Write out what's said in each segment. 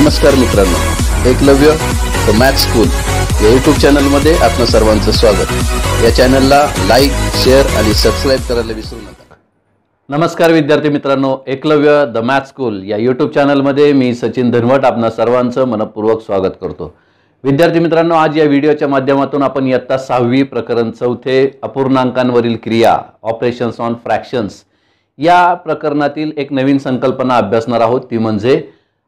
नमस्कार मित्रांनो Eklavya the math school या यूट्यूब चॅनलमध्ये आपलं सर्वांचं स्वागत. या चॅनलला लाईक शेअर आणि सबस्क्राईब करायला विसरू नका. नमस्कार विद्यार्थी मित्रांनो एकलव्य द मॅथ स्कूल या यूट्यूब चॅनलमध्ये मी सचिन धनवट आपणा सर्वांचं मनपूर्वक स्वागत करतो. विद्यार्थी मित्रांनो आज या व्हिडिओच्या माध्यमातून आपण इयत्ता सहावी प्रकरण चौथे अपूर्णांकांवरील क्रिया ऑपरेशन्स ऑन फ्रॅक्शन्स या प्रकरणातील एक नवीन संकल्पना अभ्यासणार आहोत. ती म्हणजे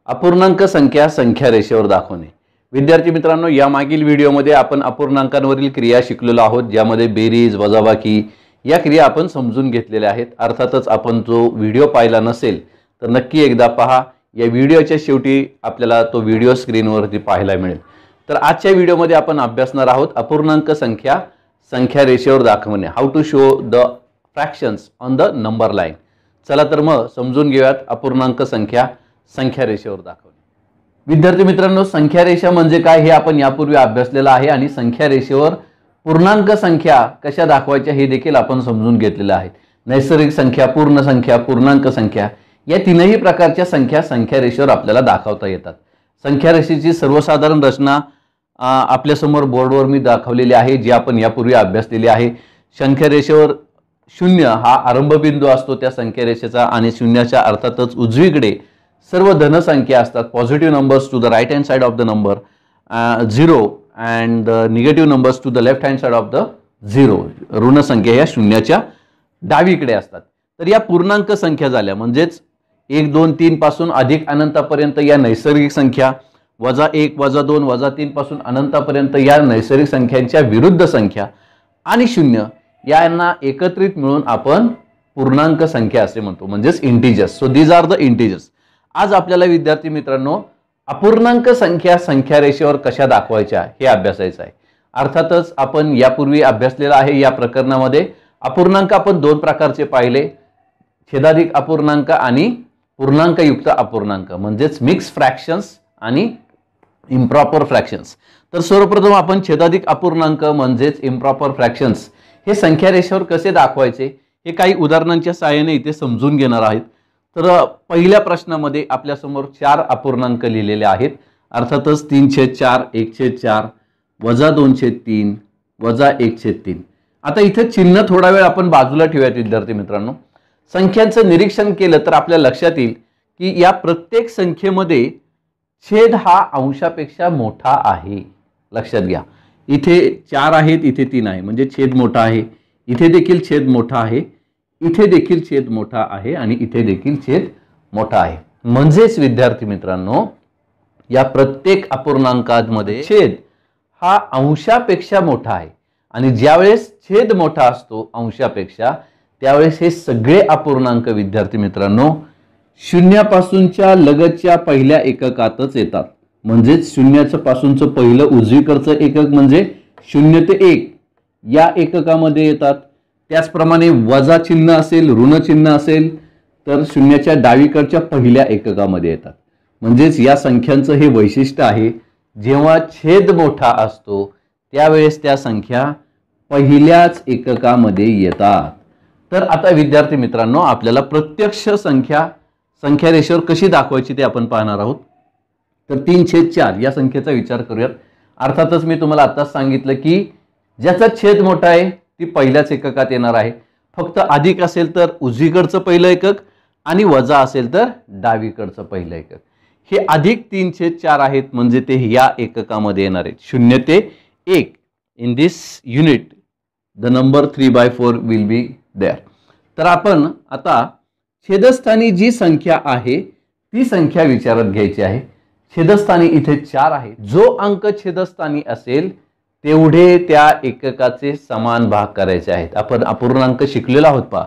अपूर्णांक संख्या संख्या रेषेवर दाखवणे. विद्यार्थी मित्रांनो या मागील व्हिडिओमध्ये आपण अपूर्णांकांवरील क्रिया शिकलेलो आहोत ज्यामध्ये बेरीज वजाबाकी या क्रिया आपण समजून घेतलेल्या आहेत. अर्थातच आपण जो व्हिडिओ पाहिला नसेल तर नक्की एकदा पहा. या व्हिडिओच्या शेवटी आपल्याला तो व्हिडिओ स्क्रीनवरती पाहायला मिळेल. तर आजच्या व्हिडिओमध्ये आपण अभ्यासणार आहोत अपूर्णांक संख्या संख्या रेषेवर दाखवणे. How to show the fractions on the number line चला तर मग समजून घेऊयात अपूर्णांक संख्या संख्या रेषेवर दाखवली. विद्यार्थी मित्रांनो संख्या रेषा म्हणजे काय हे आपण यापूर्वी अभ्यासलेलं आहे आणि संख्या रेषेवर पूर्णांक संख्या कशा दाखवायच्या हे देखील आपण समजून घेतलेलं आहे. नैसर्गिक संख्या पूर्ण संख्या पूर्णांक संख्या या तीनही प्रकारच्या संख्या संख्या रेषेवर आपल्याला दाखवता येतात. संख्या रेषेची सर्वसाधारण रचना आपल्यासमोर बोर्डवर मी दाखवलेली आहे जी आपण यापूर्वी अभ्यासलेली आहे. संख्या रेषेवर शून्य हा आरंभबिंदू असतो त्या संख्या रेषेचा आणि शून्याच्या अर्थातच उजवीकडे सर्व धनसंख्या असतात. Positive numbers to the right hand side of the number zero and the negative numbers to the left hand side of the zero ऋण संख्या या शून्याच्या डावीकडे असतात. तर या पूर्णांक संख्या झाल्या. म्हणजेच एक दोन तीन पासून अधिक अनंतापर्यंत या नैसर्गिक संख्या वजा एक वजा दोन वजा तीन पासून अनंतापर्यंत या नैसर्गिक संख्यांच्या विरुद्ध संख्या आणि शून्य यांना एकत्रित मिळून आपण पूर्णांक संख्या असे म्हणतो. म्हणजेच integers so these are the integers आज आपल्याला विद्यार्थी मित्रांनो अपूर्णांक संख्या संख्या रेषेवर कशा दाखवायच्या हे अभ्यासायचं आहे. अर्थातच आपण यापूर्वी अभ्यासलेला आहे या प्रकरणामध्ये. अपूर्णांक आपण दोन प्रकारचे पाहिले. छेदाधिक अपूर्णांक आणि पूर्णांकयुक्त अपूर्णांक म्हणजेच मिक्स फ्रॅक्शन्स आणि इम्प्रॉपर फ्रॅक्शन्स तर सर्वप्रथम आपण छेदाधिक अपूर्णांक म्हणजेच इम्प्रॉपर फ्रॅक्शन्स हे संख्या रेषेवर कसे दाखवायचे? हे काही उदाहरणांच्या सहाय्याने इथे समजून घेणार आहेत. तर पहिल्या प्रश्नामध्ये आपल्यासमोर चार अपूर्णांक लिहिलेले आहेत. अर्थातच तीनशे चार एक छेद चार वजा दोनशे तीन वजा एक छेद तीन. आता इथे चिन्ह थोडा वेळ आपण बाजूला ठेवूयात विद्यार्थी मित्रांनो. संख्यांचं निरीक्षण केलं तर आपल्या लक्षात येईल की या प्रत्येक संख्येमध्ये छेद हा अंशापेक्षा मोठा आहे. लक्षात घ्या. इथे चार आहेत इथे तीन आहे. म्हणजे छेद मोठा आहे. इथे देखील छेद मोठा आहे. इथे देखील छेद मोठा आहे आणि इथे देखील छेद मोठा आहे. म्हणजेच विद्यार्थी मित्रांनो या प्रत्येक अपूर्णांकांमध्ये छेद हा अंशापेक्षा मोठा आहे. आणि ज्यावेळेस छेद मोठा असतो अंशापेक्षा त्यावेळेस हे सगळे अपूर्णांक विद्यार्थी मित्रांनो शून्यापासूनच्या लगतच्या पहिल्या एककातच येतात. म्हणजेच शून्याचं पासूनचं पहिलं उजवीकडचं एकक म्हणजे शून्य ते एक. या एककामध्ये येतात. त्याचप्रमाणे वजा चिन्ह असेल ऋण चिन्ह असेल तर शून्याच्या डावीकडच्या पहिल्या एककामध्ये येतात. म्हणजेच या संख्यांचं हे वैशिष्ट्य आहे जेव्हा छेद मोठा असतो त्यावेळेस त्या संख्या पहिल्याच एककामध्ये येतात. तर आता विद्यार्थी मित्रांनो आपल्याला प्रत्यक्ष संख्या संख्या रेषेवर कशी दाखवायची ते आपण पाहणार आहोत. तर तीन छेद चार या संख्येचा विचार करूयात. अर्थातच मी तुम्हाला आत्ताच सांगितलं की ज्याचा छेद मोठा आहे ती पहिल्याच एककात येणार आहे. फक्त अधिक असेल तर उजवीकडचं पहिलं एकक आणि वजा असेल तर डावीकडचं पहिलं एकक. हे अधिक तीन छेद चार आहेत म्हणजे ते या एककामध्ये येणार आहेत. शून्य ते एक. In this unit the number three by four will be there तर आपण आता छेदस्थानी जी संख्या आहे ती संख्या विचारात घ्यायची आहे. छेदस्थानी इथे चार आहे. जो अंक छेदस्थानी असेल तेवढे त्या एककाचे समान भाग करायचे आहेत. आपण अपूर्णांक शिकलेला आहोत पा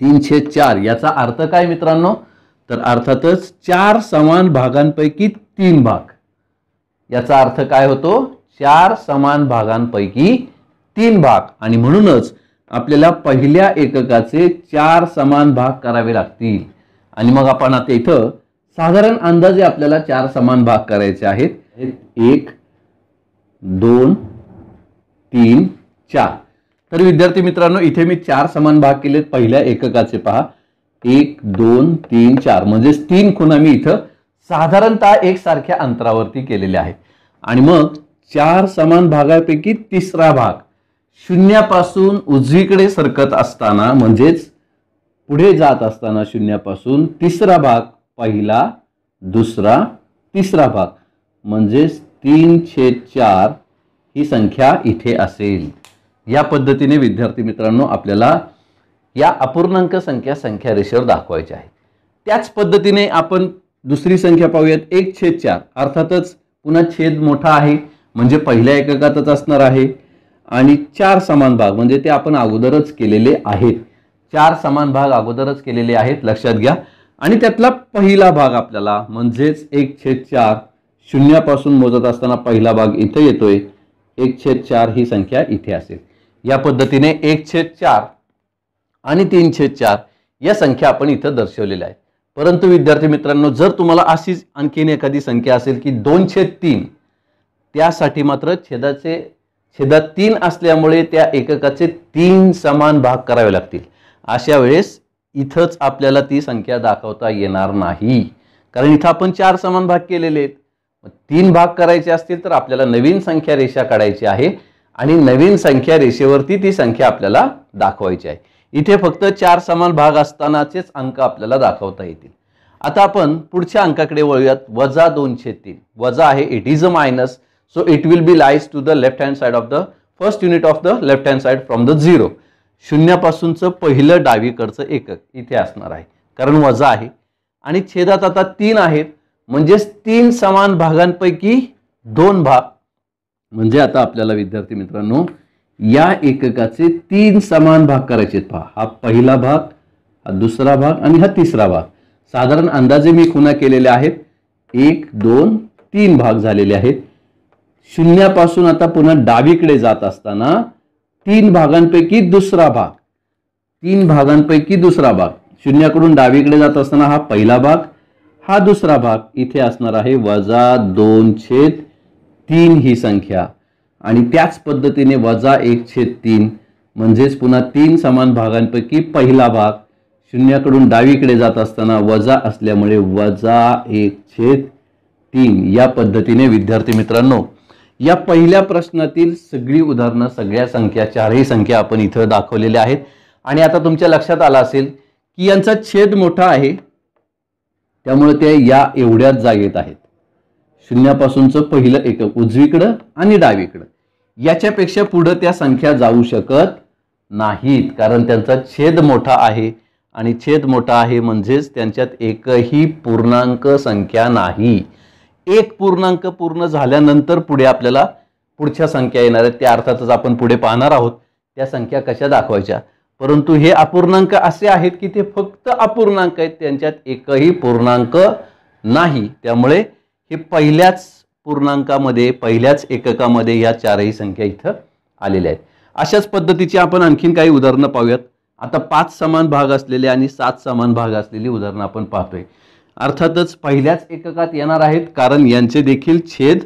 तीनशे चार याचा अर्थ काय मित्रांनो? तर अर्थातच चार समान भागांपैकी तीन भाग. याचा अर्थ काय होतो? चार समान भागांपैकी तीन भाग. आणि म्हणूनच आपल्याला पहिल्या एककाचे चार समान भाग करावे लागतील. आणि मग आपण आता इथं साधारण अंदाजे आपल्याला चार समान भाग करायचे आहेत. एक दोन तीन चार. तर विद्यार्थी मित्रांनो इथे मी चार समान भाग केलेत. पहिल्या एककाचे पहा. एक दोन तीन चार. म्हणजेच तीन खुणा मी इथं साधारणतः एकसारख्या अंतरावरती केलेले आहेत आणि मग चार समान भागापैकी तिसरा भाग शून्यापासून उजवीकडे सरकत असताना म्हणजेच पुढे जात असताना शून्यापासून तिसरा भाग पहिला दुसरा तिसरा भाग. म्हणजेच तीन छेद चार ही संख्या इथे असेल. या पद्धतीने विद्यार्थी मित्रांनो आपल्याला या अपूर्णांक संख्या संख्या रेषेवर दाखवायच्या आहेत त्याच पद्धतीने आपण दुसरी संख्या पाहूयात. एक छेद चार. अर्थातच पुन्हा छेद मोठा आहे. म्हणजे पहिल्या एककातच असणार आहे. आणि चार समान भाग म्हणजे ते आपण अगोदरच केलेले आहेत. चार समान भाग अगोदरच केलेले आहेत. लक्षात घ्या. आणि त्यातला पहिला भाग आपल्याला म्हणजेच एक छेद चार शून्यापासून मोजत असताना पहिला भाग इथं येतोय. एक छेद चार ही संख्या इथे असेल. या पद्धतीने एक छेद चार आणि तीन छेद चार या संख्या आपण इथं दर्शवलेल्या आहेत. परंतु विद्यार्थी मित्रांनो जर तुम्हाला अशीच आणखीन एखादी संख्या असेल की दोन छेद तीन त्यासाठी मात्र छेदाचे छेदात तीन असल्यामुळे त्या एककाचे तीन समान भाग करावे लागतील. अशा वेळेस इथंच आपल्याला ती संख्या दाखवता येणार नाही. कारण इथं आपण चार समान भाग केलेले आहेत. तीन भाग करायचे असतील तर आपल्याला नवीन संख्या रेषा काढायची आहे आणि नवीन संख्या रेषेवरती ती संख्या आपल्याला दाखवायची आहे. इथे फक्त चार समान भाग असतानाचेच अंक आपल्याला दाखवता येतील. आता आपण पुढच्या अंकाकडे वळूयात. वजा दोनशे तीन. वजा आहे it is a minus so it will be lies to the left hand side of the first unit of the left hand side from the zero शून्यापासूनचं पहिलं डावीकडचं एकक इथे असणार आहे. कारण वजा आहे. आणि छेदात आता तीन आहेत. म्हणजेच तीन समान भागांपैकी दोन भाग. म्हणजे आता आपल्याला विद्यार्थी मित्रांनो या एककाचे तीन समान भाग करायचे पहा. हा पहिला भाग हा दुसरा भाग आणि हा तिसरा भाग. साधारण अंदाजे मी खुना केलेले आहेत. एक दोन तीन भाग झालेले आहेत. शून्यापासून आता पुन्हा डावीकडे जात असताना तीन भागांपैकी दुसरा भाग. तीन भागांपैकी दुसरा भाग. शून्याकडून डावीकडे जात असताना हा पहिला भाग हा दुसरा भाग इथे असणार आहे. वजा दोन छेद तीन ही संख्या. आणि त्याच पद्धतीने वजा एक छेद तीन म्हणजेच पुन्हा तीन समान भागांपैकी पहिला भाग शून्याकडून डावीकडे जात असताना वजा असल्यामुळे वजा एक छेद तीन. या पद्धतीने विद्यार्थी मित्रांनो या पहिल्या प्रश्नातील सगळी उदाहरणं सगळ्या संख्या चारही संख्या आपण इथं दाखवलेल्या आहेत. आणि आता तुमच्या लक्षात आलं असेल की यांचा छेद मोठा आहे. त्यामुळे ते या एवढ्याच जागेत आहेत. शून्यापासूनचं पहिलं एकक उजवीकडं आणि डावीकडं. याच्यापेक्षा पुढं त्या संख्या जाऊ शकत नाहीत कारण त्यांचा छेद मोठा आहे आणि छेद मोठा आहे म्हणजेच त्यांच्यात एकही पूर्णांक संख्या नाही. एक पूर्णांक पूर्ण झाल्यानंतर पुढे आपल्याला पुढच्या संख्या येणार आहेत. त्या अर्थातच आपण पुढे पाहणार आहोत. त्या संख्या कशा दाखवायच्या? परंतु हे अपूर्णांक असे आहेत की ते फक्त अपूर्णांक आहेत त्यांच्यात एकही पूर्णांक नाही. त्यामुळे हे पहिल्याच पूर्णांकामध्ये पहिल्याच एककामध्ये या चारही संख्या इथं आलेल्या आहेत. अशाच पद्धतीची आपण आणखीन काही उदाहरणं पाहूयात. आता पाच समान भाग असलेले आणि सात समान भाग असलेली उदाहरणं आपण पाहतोय. अर्थातच पहिल्याच एककात येणार आहेत कारण यांचे देखील छेद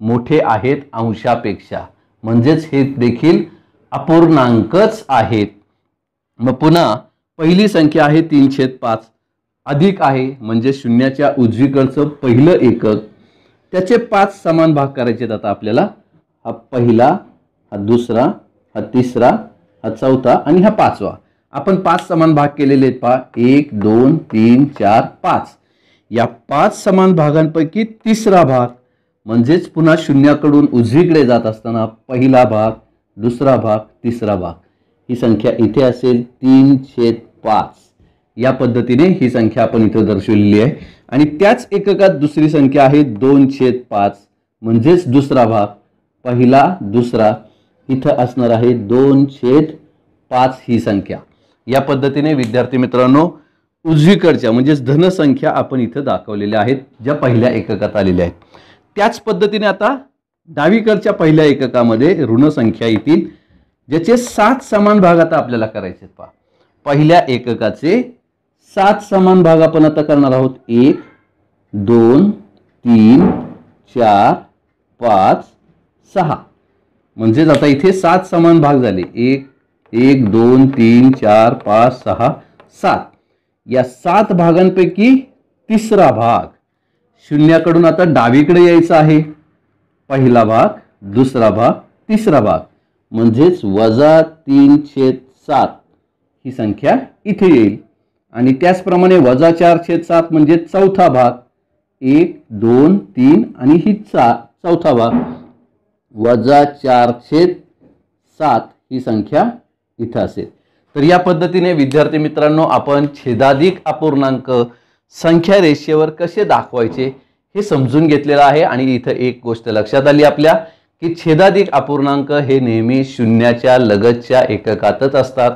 मोठे आहेत अंशापेक्षा. म्हणजेच हे देखील अपूर्णांकच आहेत. मग पुन्हा पहिली संख्या आहे तीन छेद पाच. अधिक आहे म्हणजे शून्याच्या उजवीकडचं पहिलं एकक. त्याचे पाच समान भाग करायचे आहेत आता आपल्याला. हा पहिला हा दुसरा हा तिसरा हा चौथा आणि हा पाचवा. आपण पाच समान भाग केलेले आहेत पहा. एक दोन तीन चार पाच. या पाच समान भागांपैकी तिसरा भाग म्हणजेच पुन्हा शून्याकडून उजवीकडे जात असताना पहिला भाग दुसरा भाग तिसरा भाग. ही संख्या इथे असेल तीन छेद पाच. या पद्धतीने ही संख्या आपण इथं दर्शवलेली आहे. आणि त्याच एककात दुसरी संख्या आहे दोन छेद पाच. म्हणजेच दुसरा भाग पहिला दुसरा इथं असणार आहे दोन छेद पाच ही संख्या. या पद्धतीने विद्यार्थी मित्रांनो उजवीकडच्या म्हणजेच धनसंख्या आपण इथं दाखवलेल्या आहेत ज्या पहिल्या एककात आलेल्या आहेत. त्याच पद्धतीने आता डावीकडच्या पहिल्या एककामध्ये ऋणसंख्या येतील. ज्याचे सात समान भाग आता आपल्याला करायचे पहा. पहिल्या एककाचे सात समान भाग आपण आता करणार आहोत. एक दोन तीन चार पाच सहा. म्हणजेच आता इथे सात समान भाग झाले. एक एक दोन तीन चार पाच सहा सात. या सात भागांपैकी तिसरा भाग शून्याकडून आता डावीकडे यायचा आहे. पहिला भाग दुसरा भाग तिसरा भाग. म्हणजेच वजा तीन छेद सात. ही संख्या इथे येईल. आणि त्याचप्रमाणे वजा चार छेद सात म्हणजे चौथा भाग. एक दोन तीन आणि ही चा चौथा भाग. वजा चार छेद सात ही संख्या इथं असेल. तर या पद्धतीने विद्यार्थी मित्रांनो आपण छेदाधिक अपूर्णांक संख्या रेषेवर कसे दाखवायचे हे समजून घेतलेलं आहे. आणि इथं एक गोष्ट लक्षात आली आपल्या. की छेदाधिक अपूर्णांक हे नेहमी शून्याच्या लगतच्या एककातच असतात.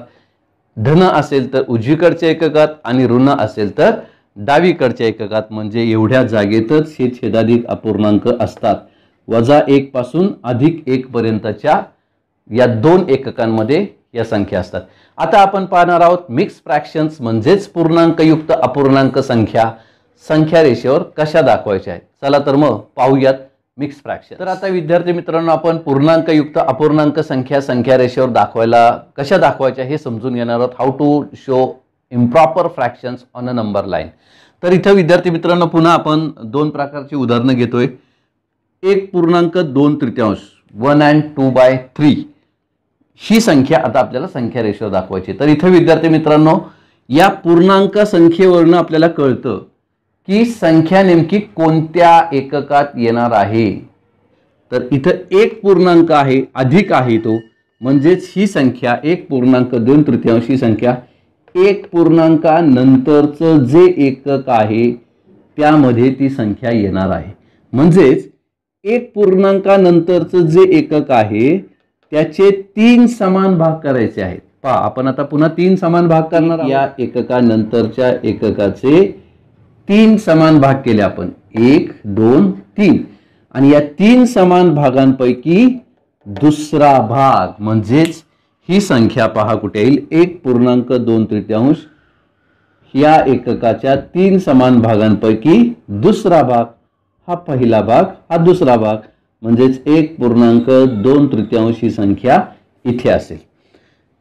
धन असेल तर उजवीकडच्या एककात आणि ऋण असेल तर डावीकडच्या एककात. म्हणजे एवढ्या जागेतच हे छेदाधिक अपूर्णांक असतात. वजा एक पासून अधिक एक पर्यंतच्या या दोन एककांमध्ये या संख्या असतात. आता आपण पाहणार आहोत मिक्स फ्रॅक्शन्स म्हणजेच पूर्णांकयुक्त अपूर्णांक संख्या. संख्या रेषेवर कशा दाखवायच्या आहेत? चला तर मग पाहूयात. मिक्स फ्रॅक्शन तर आता विद्यार्थी मित्रांनो आपण पूर्णांकयुक्त अपूर्णांक संख्या संख्या रेषेवर दाखवायला कशा दाखवायच्या हे समजून घेणार आहोत. How to show improper fractions on a number line तर इथं विद्यार्थी मित्रांनो पुन्हा आपण दोन प्रकारची उदाहरणं घेतोय. एक पूर्णांक दोन तृतीयांश one and two by three ही संख्या आता आपल्याला संख्या रेषेवर दाखवायची तर इथं विद्यार्थी मित्रांनो या पूर्णांक संख्येवरनं आपल्याला कळतं की संख्या नेमकी कोणत्या एककात येणार आहे? तर इथं एक पूर्णांक आहे अधिक आहे तो. म्हणजेच ही संख्या एक पूर्णांक दोन तृतीयांश ही संख्या एक पूर्णांकानंतरचं जे एकक आहे त्यामध्ये ती संख्या येणार आहे. म्हणजेच एक पूर्णांकानंतरचं जे एकक आहे त्याचे तीन समान भाग करायचे आहेत. पहा आपण आता पुन्हा तीन समान भाग करणार या एककानंतरच्या एककाचे तीन समान भाग केले आपण. एक दोन तीन. आणि या तीन समान भागांपैकी दुसरा भाग म्हणजेच ही संख्या पहा कुठे येईल. एक पूर्णांक दोन तृतीयांश. या एककाच्या तीन समान भागांपैकी दुसरा भाग हा पहिला भाग हा दुसरा भाग. म्हणजेच एक पूर्णांक दोन तृतीयांश ही संख्या इथे असेल.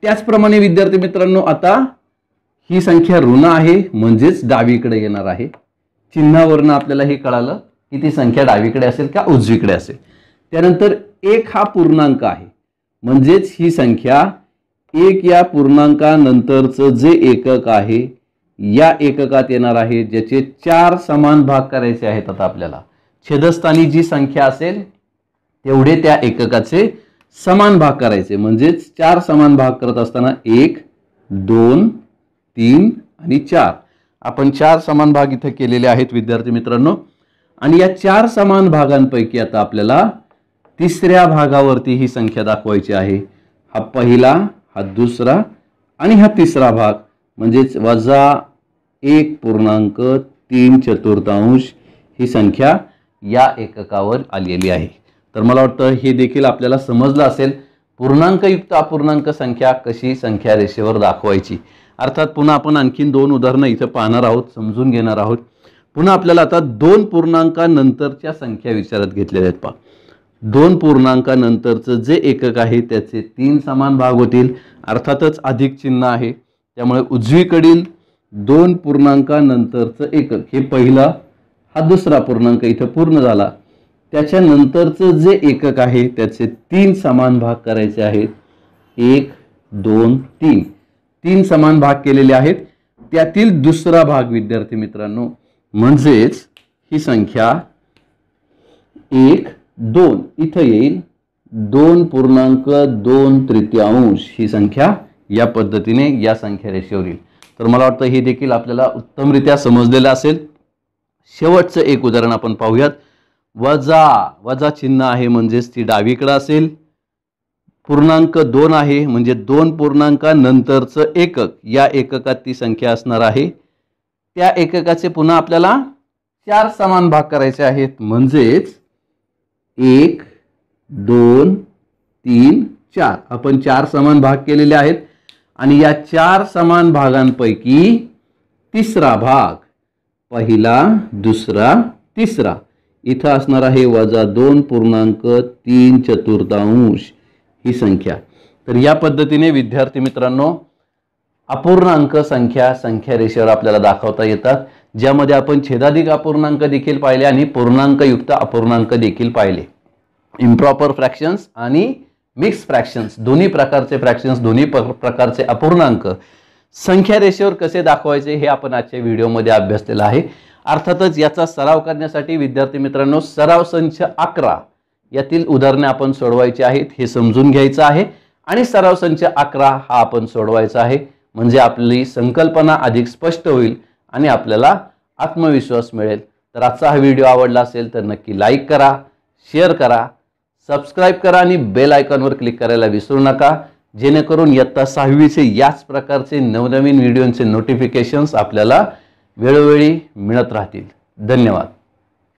त्याचप्रमाणे विद्यार्थी मित्रांनो आता ही संख्या ऋण आहे म्हणजेच डावीकडे येणार आहे. चिन्हावरनं आपल्याला हे कळालं की ती संख्या डावीकडे असेल का उजवीकडे असेल. त्यानंतर एक हा पूर्णांक आहे. म्हणजेच ही संख्या एक या पूर्णांकानंतरचं जे एकक आहे या एककात येणार आहे ज्याचे चार समान भाग करायचे आहेत आता आपल्याला. छेदस्थानी जी संख्या असेल तेवढे त्या एककाचे समान भाग करायचे. म्हणजेच चार समान भाग करत असताना एक दोन तीन आणि चार. आपण चार समान भाग इथं केलेले आहेत विद्यार्थी मित्रांनो. आणि या चार समान भागांपैकी आता आपल्याला तिसऱ्या भागावरती ही संख्या दाखवायची आहे. हा पहिला हा दुसरा आणि हा तिसरा भाग. म्हणजेच वजा एक पूर्णांक तीन चतुर्थांश ही संख्या या एककावर आलेली आहे. तर मला वाटतं हे देखील आपल्याला समजलं असेल. पूर्णांकयुक्त अपूर्णांक संख्या कशी संख्या रेषेवर दाखवायची? अर्थात पुन्हा आपण आणखीन दोन उदाहरणं इथं पाहणार आहोत समजून घेणार आहोत. पुन्हा आपल्याला आता दोन पूर्णांकानंतरच्या संख्या विचारात घेतलेल्या आहेत पहा. दोन पूर्णांकानंतरचं जे एकक आहे त्याचे तीन समान भाग होतील. अर्थातच अधिक चिन्ह आहे. त्यामुळे उजवीकडील दोन पूर्णांकानंतरचं एकक हे पहिला हा दुसरा पूर्णांक इथं पूर्ण झाला. त्याच्यानंतरचं जे एकक आहे त्याचे तीन समान भाग करायचे आहेत. एक दोन तीन. तीन समान भाग केलेले आहेत. त्यातील दुसरा भाग विद्यार्थी मित्रांनो म्हणजेच ही संख्या एक दोन. इथं येईल. दोन पूर्णांक दोन तृतीयांश ही संख्या या पद्धतीने या संख्या रेषेवर येईल. तर मला वाटतं हे देखील आपल्याला उत्तमरित्या समजलेलं असेल. शेवटचं एक उदाहरण आपण पाहूयात. वजा वजा चिन्ह आहे म्हणजेच ती डावीकडं असेल. पूर्णांक दोन आहे म्हणजे दोन पूर्णांकानंतरचं एकक या एककात ती संख्या असणार आहे. त्या एककाचे पुन्हा आपल्याला चार समान भाग करायचे आहेत. म्हणजेच एक दोन तीन चार. आपण चार समान भाग केलेले आहेत. आणि या चार समान भागांपैकी तिसरा भाग पहिला दुसरा तिसरा. इथं असणार आहे वजा दोन पूर्णांक तीन चतुर्थांश. ही संख्या. तर या पद्धतीने विद्यार्थी मित्रांनो अपूर्णांक संख्या संख्या रेषेवर आपल्याला दाखवता येतात. ज्यामध्ये आपण छेदाधिक अपूर्णांक देखील पाहिले आणि पूर्णांकयुक्त अपूर्णांक देखील पाहिले. इम्प्रॉपर फ्रॅक्शन्स आणि मिक्स फ्रॅक्शन्स दोन्ही प्रकारचे फ्रॅक्शन्स दोन्ही प्रकारचे अपूर्णांक. संख्या रेषेवर कसे दाखवायचे हे आपण आजच्या व्हिडिओमध्ये अभ्यासलेलं आहे. अर्थातच याचा सराव करण्यासाठी विद्यार्थी मित्रांनो सराव संच अकरा. यातील उदाहरणे आपण सोडवायची आहेत हे समजून घ्यायचं आहे. आणि सराव संच अकरा हा आपण सोडवायचा आहे. म्हणजे आपली संकल्पना अधिक स्पष्ट होईल आणि आपल्याला आत्मविश्वास मिळेल. तर आजचा हा व्हिडिओ आवडला असेल तर नक्की लाईक करा शेअर करा सबस्क्राईब करा आणि बेल आयकॉनवर क्लिक करायला विसरू नका. जेणेकरून इयत्ता सहावीचे याच प्रकारचे नवनवीन व्हिडिओचे नोटिफिकेशन्स आपल्याला वेळोवेळी मिळत राहतील. धन्यवाद.